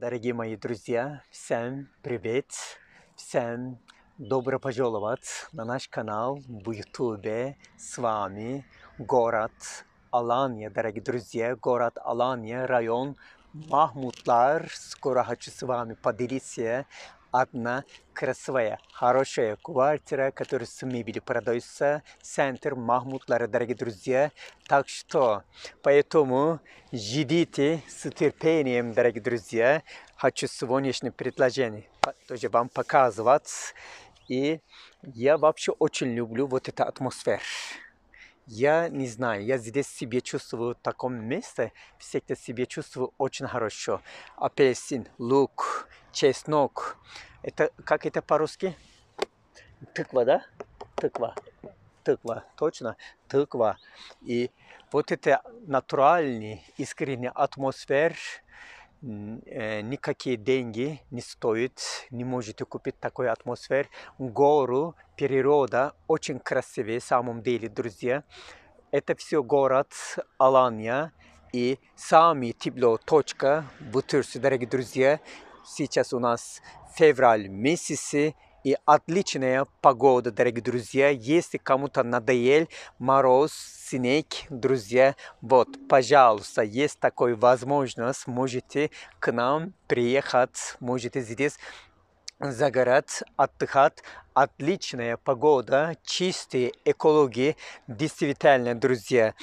Дорогие мои друзья, всем привет, всем добро пожаловать на наш канал в ютубе. С вами город Алания, дорогие друзья, город Алания, район Махмутлар. Скоро хочу с вами поделиться одна красивая, хорошая квартира, которая с мебелью продается. Центр Махмутлара, дорогие друзья. Так что, поэтому ждите с терпением, дорогие друзья. Хочу сегодняшнее предложение тоже вам показывать. И я вообще очень люблю вот эту атмосферу. Я не знаю, я здесь себе чувствую в таком месте, всегда себе чувствую очень хорошо. Апельсин, лук, чеснок. Это как это по-русски? Тыква, да? Тыква. Тыква, точно, тыква. И вот это натуральный, искренний атмосфер, никакие деньги не стоят, не можете купить такой атмосфер. Гору, природа очень красивая, в самом деле, друзья. Это все город Алания и самый тепло точка в Турции, дорогие друзья. Сейчас у нас февраль месяц и отличная погода, дорогие друзья. Если кому-то надоел мороз, снег, друзья, вот, пожалуйста, есть такая возможность, можете к нам приехать, можете здесь загорать, отдыхать. Отличная погода, чистая экология. Действительно, друзья,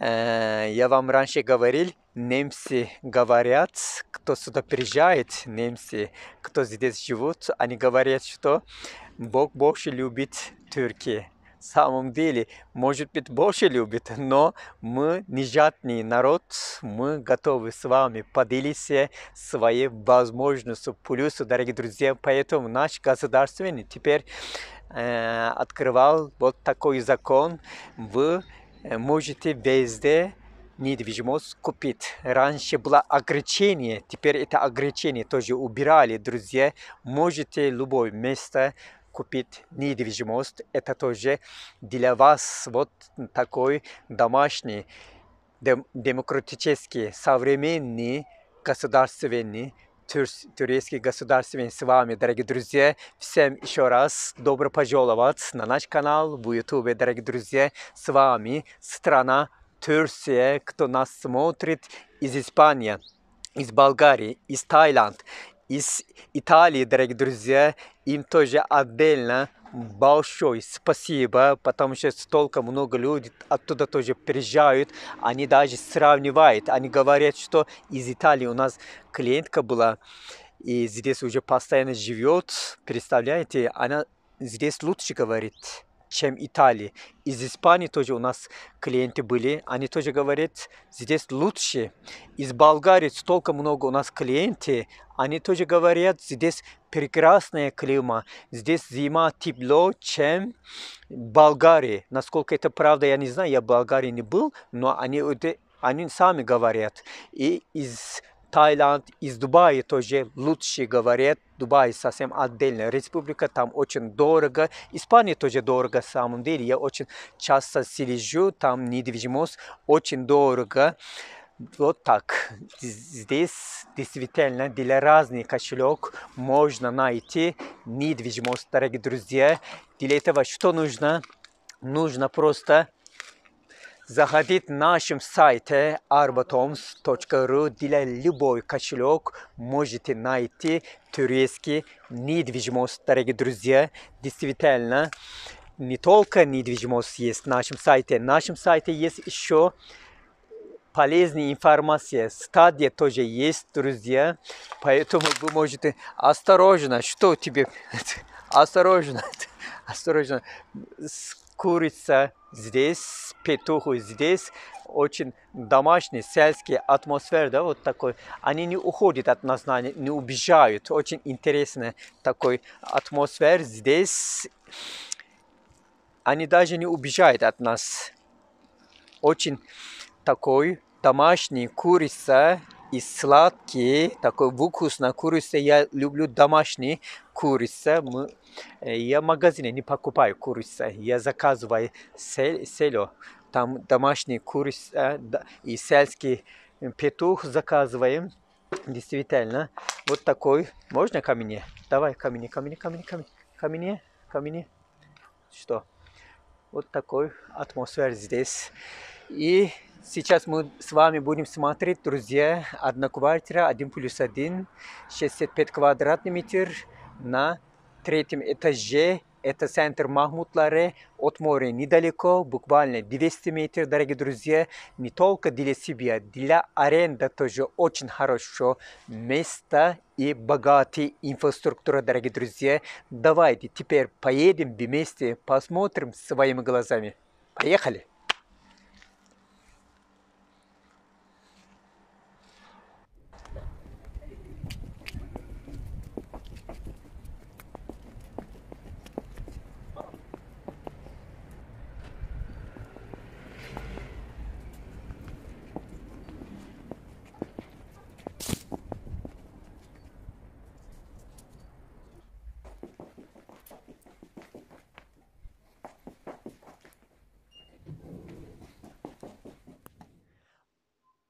я вам раньше говорил, немцы говорят, кто сюда приезжает, немцы, кто здесь живут, они говорят, что Бог больше любит Турки. В самом деле, может быть, больше любит, но мы нежатный народ, мы готовы с вами поделиться своей возможностью, плюс, дорогие друзья, поэтому наш государственный теперь э, открывал вот такой закон, вы можете везде недвижимость купить. Раньше было ограничение, теперь это ограничение тоже убирали, друзья. Можете любое место купить недвижимость. Это тоже для вас вот такой домашний, демократический, современный, государственный турецкий государственный с вами, дорогие друзья. Всем еще раз добро пожаловать на наш канал в YouTube, дорогие друзья. С вами страна Турция, кто нас смотрит из Испании, из Болгарии, из Таиланда, из Италии, дорогие друзья. Им тоже отдельно большое спасибо, потому что столько много людей оттуда тоже приезжают, они даже сравнивают, они говорят, что из Италии у нас клиентка была, и здесь уже постоянно живет, представляете, она здесь лучше говорит чем Италии. Из Испании тоже у нас клиенты были. Они тоже говорят, здесь лучше. Из Болгарии столько много у нас клиенты. Они тоже говорят, здесь прекрасное климат. Здесь зима тепло, чем в Болгарии. Насколько это правда, я не знаю. Я в Болгарии не был, но они, они сами говорят. И из Таиланд, из Дубая тоже лучше говорят. Дубай совсем отдельная республика, там очень дорого. Испания тоже дорого, в самом деле. Я очень часто сижу, там недвижимость очень дорого. Вот так. Здесь действительно для разных кошелек можно найти недвижимость, дорогие друзья. Для этого что нужно? Нужно просто заходить на нашем сайте arbatoms.ru для любой кошелек можете найти турецкий недвижимость, дорогие друзья. Действительно, не только недвижимость есть на нашем сайте, на нашем сайте есть еще полезная информация. Стадия тоже есть, друзья. Поэтому вы можете осторожно, что тебе, осторожно, осторожно, курица здесь, петух здесь, очень домашний, сельский атмосфера, да, вот такой. Они не уходят от нас, не убежают. Очень интересная такой атмосфера здесь. Они даже не убежают от нас. Очень такой домашний курица и сладкий, такой вкусный курица. Я люблю домашний курица. Мы, я в магазине не покупаю курица. Я заказываю сел, село. Там домашний курица и сельский петух заказываем. Действительно. Вот такой. Можно ко мне? Давай ко мне, ко мне, ко мне. Ко мне, ко мне. Что? Вот такой атмосфера здесь. И сейчас мы с вами будем смотреть, друзья, одна квартира, 1 плюс 1, 65 квадратный метр на третьем этаже это центр Махмутлары от моря недалеко, буквально 200 метров, дорогие друзья. Не только для себя, для аренда тоже очень хорошо место и богатая инфраструктура, дорогие друзья. Давайте теперь поедем вместе, посмотрим своими глазами. Поехали!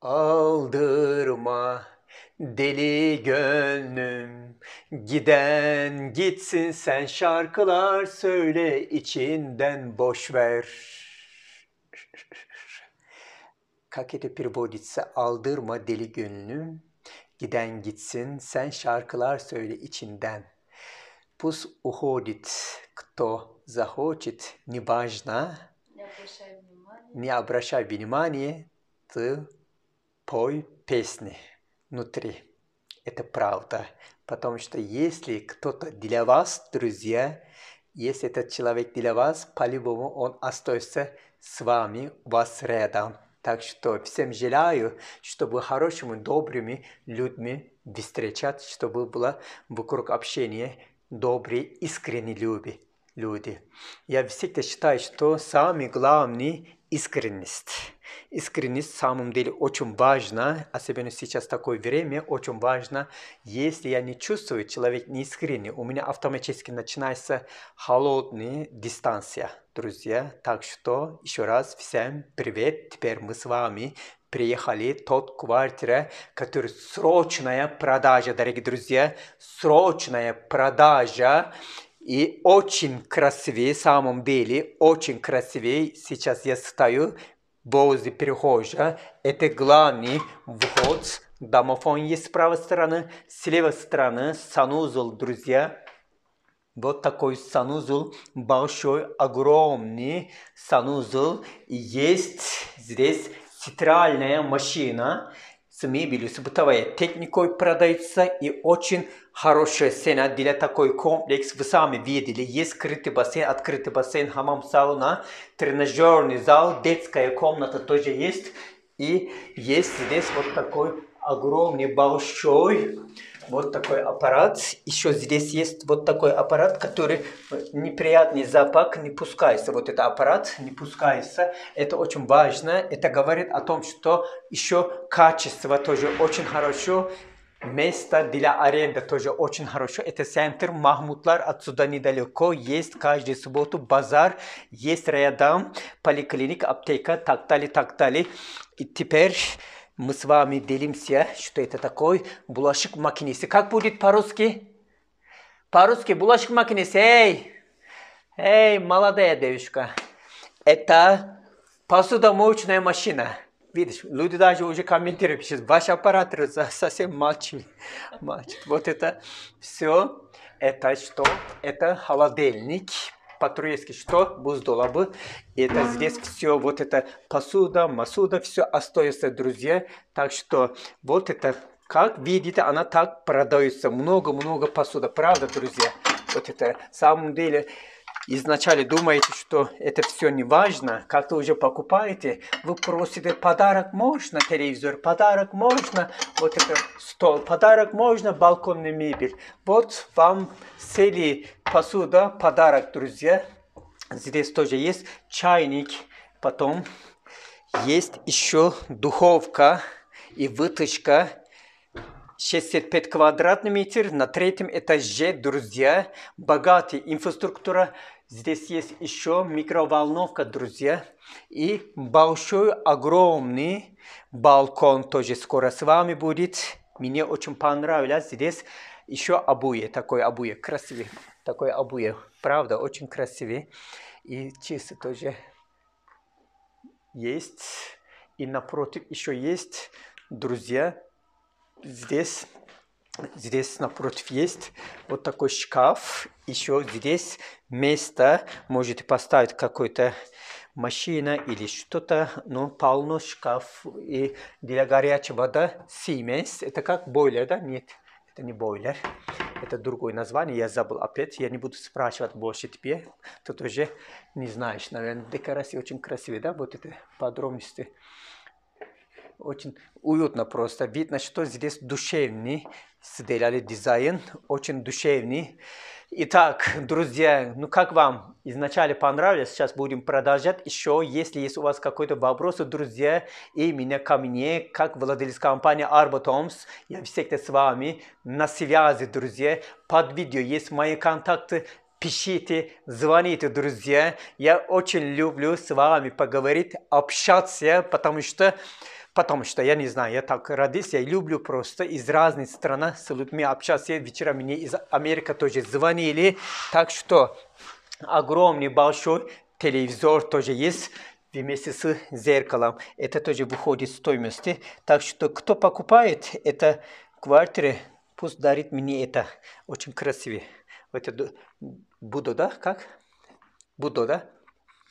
Aldırma deli gönlüm Giden gitsin sen şarkılar söyle içinden boş ver. Как это переводится? Aldırma deli gönlüm Giden gitsin sen şarkılar söyle içinden. Пусть уходит кто захочет, неважно. Не обращай внимания. Не обращай внимания, ты пой песни внутри. Это правда. Потому что если кто-то для вас, друзья, если этот человек для вас, по-любому он остается с вами, у вас рядом. Так что всем желаю, чтобы хорошими, добрыми людьми встречать, чтобы было вокруг общения добрые, искренние люди. люди. Я всегда считаю, что самый главный искренность. Искренность в самом деле очень важна, особенно сейчас такое время, очень важно. Если я не чувствую, человек не искренний, у меня автоматически начинается холодная дистанция, друзья. Так что еще раз всем привет. Теперь мы с вами приехали тот квартира, который срочная продажа, дорогие друзья, срочная продажа. И очень красивее, в самом деле, очень красивее. Сейчас я стою возле перехожа. Это главный вход. Домофон есть с правой стороны. С левой стороны санузел, друзья. Вот такой санузел, большой, огромный санузел. И есть здесь стиральная машина с мебелью, с бытовой техникой продается. И очень хорошая цена для такой комплекс. Вы сами видели, есть скрытый бассейн, открытый бассейн, хамам, сауна, тренажерный зал, детская комната тоже есть. И есть здесь вот такой огромный, большой вот такой аппарат. Еще здесь есть вот такой аппарат, который неприятный запах не пускается. Вот этот аппарат не пускается. Это очень важно. Это говорит о том, что еще качество тоже очень хорошо. Место для аренды тоже очень хорошо. Это центр Махмутлар отсюда недалеко. Есть каждую субботу базар. Есть рядом поликлиника, аптека, так далее, так далее. И теперь мы с вами делимся, что это такое булашик макинеси. Как будет по-русски? По-русски булашик макинеси. Эй! Эй, молодая девушка. Это посудомоечная машина. Видишь, люди даже уже комментируют, сейчас ваш аппарат совсем молчит. молчит. Вот это все. Это что? Это холодильник по-турецки что? Буздолабы. Это здесь все, вот это посуда, масуда, все остается, друзья. Так что вот это, как видите, она так продается. Много-много посуда. Правда, друзья? Вот это, самом деле, изначально думаете, что это все не важно, как-то уже покупаете, вы просите подарок можно, телевизор, подарок можно, вот это стол, подарок можно, балконный мебель. Вот вам цели посуда, подарок, друзья. Здесь тоже есть чайник, потом есть еще духовка и выточка 65 квадратный метр на третьем этаже, друзья. Богатая инфраструктура. Здесь есть еще микроволновка, друзья. И большой, огромный балкон тоже скоро с вами будет. Мне очень понравилось здесь еще обуи, такой обуи, красивый, такой обуи, правда, очень красивый. И часы тоже есть. И напротив еще есть, друзья, здесь, здесь напротив есть вот такой шкаф. Еще здесь место, можете поставить какой-то машина или что-то, ну, полно шкаф. И для горячей воды Siemens, это как бойлер, да? Нет, это не бойлер. Это другое название, я забыл опять. Я не буду спрашивать больше тебе. Ты тоже не знаешь, наверное. Декорации очень красивые, да? Вот это подробности. Очень уютно просто. Видно, что здесь душевный сделали дизайн. Очень душевный. Итак, друзья, ну как вам изначально понравилось? Сейчас будем продолжать. Еще, если есть у вас какой-то вопрос, друзья, именно ко мне, как владелец компании Arbotoms, я всегда с вами на связи, друзья. Под видео есть мои контакты. Пишите, звоните, друзья. Я очень люблю с вами поговорить, общаться, потому что Потому что, я не знаю, я так родился, я люблю просто из разных стран с людьми общаться. Вечером мне из Америки тоже звонили. Так что огромный большой телевизор тоже есть вместе с зеркалом. Это тоже выходит стоимости. Так что кто покупает это квартиры, пусть дарит мне это. Очень красивый. Это Будда, да? Как? Будда, да?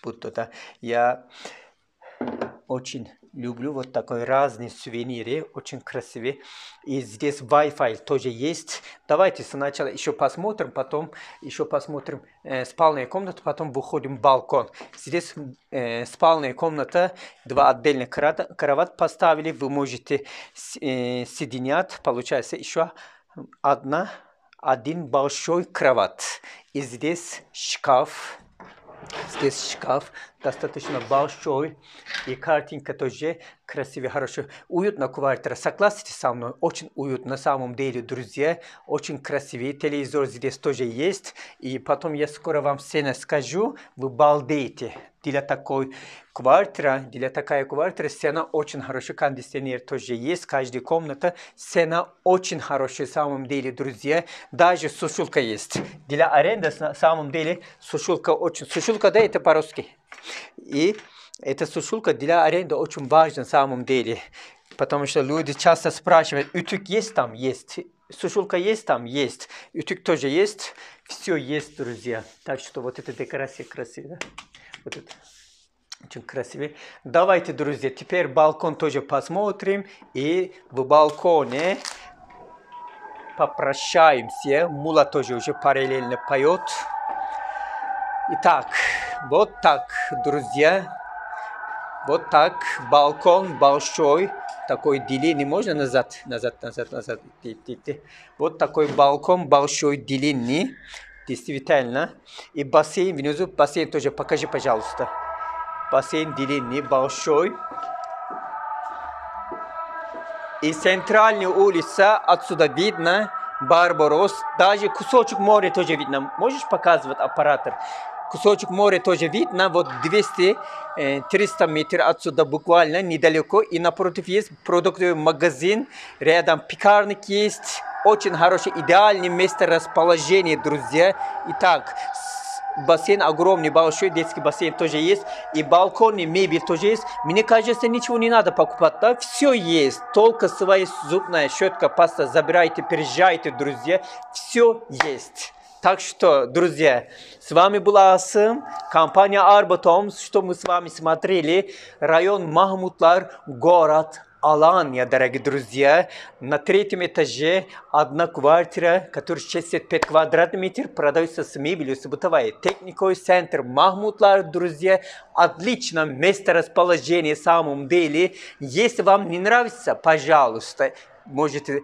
Будда, да. Я очень люблю вот такой разные сувениры, очень красивые. И здесь Wi-Fi тоже есть. Давайте сначала еще посмотрим, потом еще посмотрим э, спальная комната, потом выходим в балкон. Здесь э, спальная комната, два отдельных кровать поставили, вы можете э, соединять, получается еще одна, один большой кровать. И здесь шкаф, здесь шкаф, достаточно большой, и картинка тоже красивая, хорошая. Уютно квартира, согласитесь со мной? Очень уютно на самом деле, друзья. Очень красивый телевизор здесь тоже есть. И потом я скоро вам цены скажу, вы балдеете. Для такой квартиры, для такой квартиры цена очень хорошая, кондиционер тоже есть, каждая комната. Цена очень хорошая, на самом деле, друзья. Даже сушилка есть. Для аренды, на самом деле, сушилка очень... Сушилка, да, это по-русски? И эта сушилка для аренды очень важна на самом деле. Потому что люди часто спрашивают, утюг есть там? Есть. Сушилка есть там? Есть. Утюг тоже есть. Все есть, друзья. Так что вот эта декорация красивая. Это. Очень красивый. Давайте, друзья, теперь балкон тоже посмотрим. И в балконе попрощаемся. Мула тоже уже параллельно поет. Итак, вот так, друзья. Вот так, балкон большой, такой длинный, можно назад, назад, назад, назад, вот такой балкон большой, длинный, действительно, и бассейн внизу, бассейн тоже покажи, пожалуйста, бассейн длинный, большой, и центральная улица, отсюда видно, Барбарос, даже кусочек моря тоже видно. Можешь показывать оператор? кусочек моря тоже видно, вот 200-300 э, метров отсюда буквально недалеко. И напротив есть продуктовый магазин, рядом пекарник есть. Очень хорошее, идеальное место расположения, друзья. Итак, бассейн огромный, большой детский бассейн тоже есть. И балконный мебель тоже есть. Мне кажется, ничего не надо покупать, да? Все есть. Только своя зубная щетка, паста забирайте, приезжайте, друзья. Все есть. Так что, друзья, с вами был Асым, компания Arbotoms, что мы с вами смотрели. Район Махмутлар, город Алания, дорогие друзья. На третьем этаже одна квартира, которая 65 квадратных метров, продается с мебелью, с бытовой техникой. Центр Махмутлар, друзья. Отлично место расположения, самом деле. Если вам не нравится, пожалуйста, можете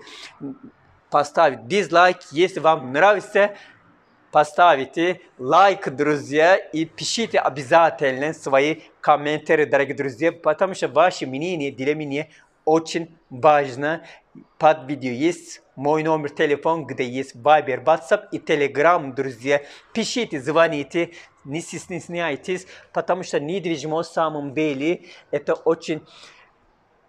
поставить дизлайк. Если вам нравится, поставите лайк, друзья, и пишите обязательно свои комментарии, дорогие друзья, потому что ваше мнение для меня очень важно. Под видео есть мой номер телефона, где есть Viber, WhatsApp и Telegram, друзья. Пишите, звоните, не стесняйтесь, потому что недвижимость в самом деле это очень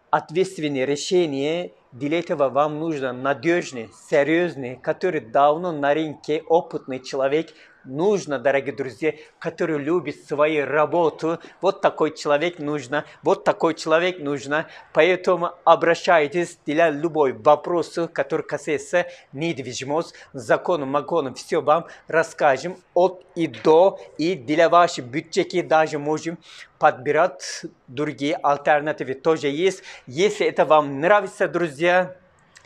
ответственное решение, Для этого вам нужно надежный, серьезный, который давно на рынке, опытный человек, нужно, дорогие друзья, который любит свою работу. Вот такой человек нужно, вот такой человек нужно. Поэтому обращайтесь для любой вопрос, который касается недвижимости, законом, маконом, все вам расскажем от и до. И для вашей бюджета даже можем подбирать другие альтернативы тоже есть. Если это вам нравится, друзья,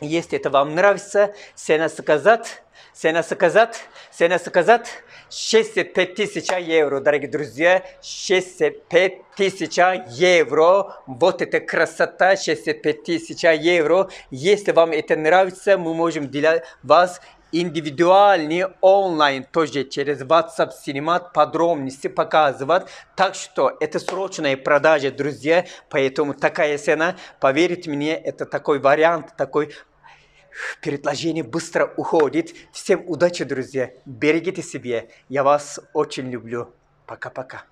если это вам нравится, сена сказать, сена сказать, сена сказать, 65 тысяч евро, дорогие друзья, 65 тысяч евро, вот это красота, 65 тысяч евро. Если вам это нравится, мы можем для вас индивидуальный онлайн тоже через WhatsApp снимать, подробности показывать. Так что это срочная продажа, друзья, поэтому такая цена, поверьте мне, это такой вариант, такой предложение быстро уходит. Всем удачи, друзья. Берегите себя. Я вас очень люблю. Пока-пока.